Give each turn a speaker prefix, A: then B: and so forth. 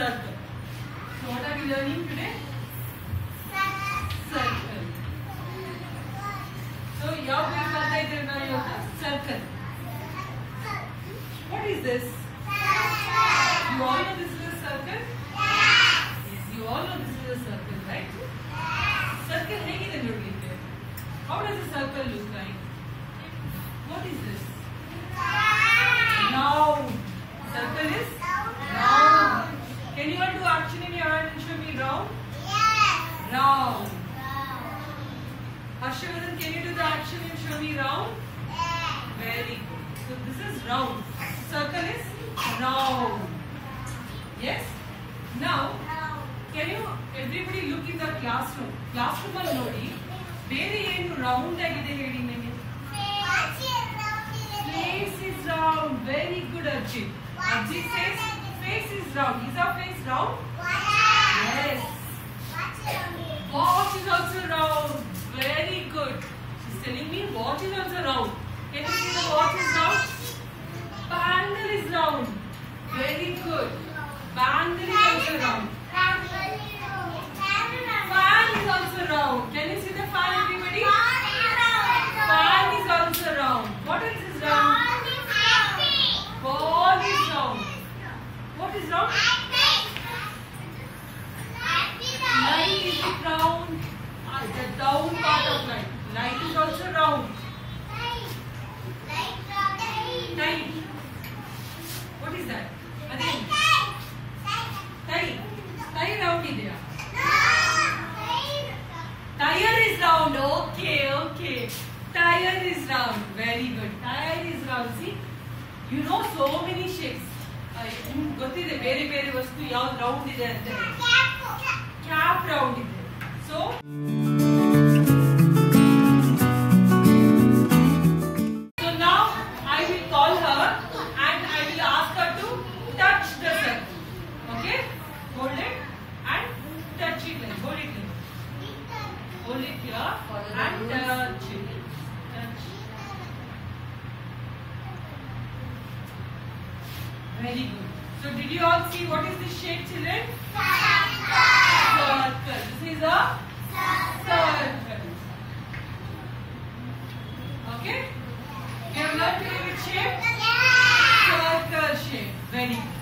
A: circle. So what are we learning today? Circle. So ಯಾವ place ಮಾಡ್ತಾ ಇದ್ದೀವಿ ನಾವು ಇವಾಗ circle. What is this? You all know this is a circle? Round. Harshavardhan, can you do the action and show me round? Very good. So this is round. Circle is round. Yes? Now, can you everybody look in the classroom? Classroom ಅಲ್ಲಿ ನೋಡಿ ಬೇರೆ ಏನು round ಆಗಿದೆ ಹೇಳಿ ನನಗೆ Face is round. Very good, Arjit. Arjit says face is round. Is our face round? Yes. Watch also round. Very good. She's telling me watch is also round. Can you see the watch is round? Bangle is round. Very good. Bangle is also round. Fan is also round. Can you see the fan, everybody? Fan is also round. What else is round? Ball is round. What is round? Tire is round. Very good. Tire is round. See, you know so many shapes. ಆ, ನಿಮ್ಗೆ ಗೊತ್ತಿದೆ ಬೇರೆ ಬೇರೆ ವಸ್ತು ಯಾವ್ದು round ಇದೆ ಅಂತ ಹೇಳಿ. ಕ್ಯಾಪ್ ರೌಂಡ್ ಇದೆ Very good. So did you all see what is the shape children? Circle. Circle. This is a circle. Okay? You have learned to shape? Circle shape. Very good.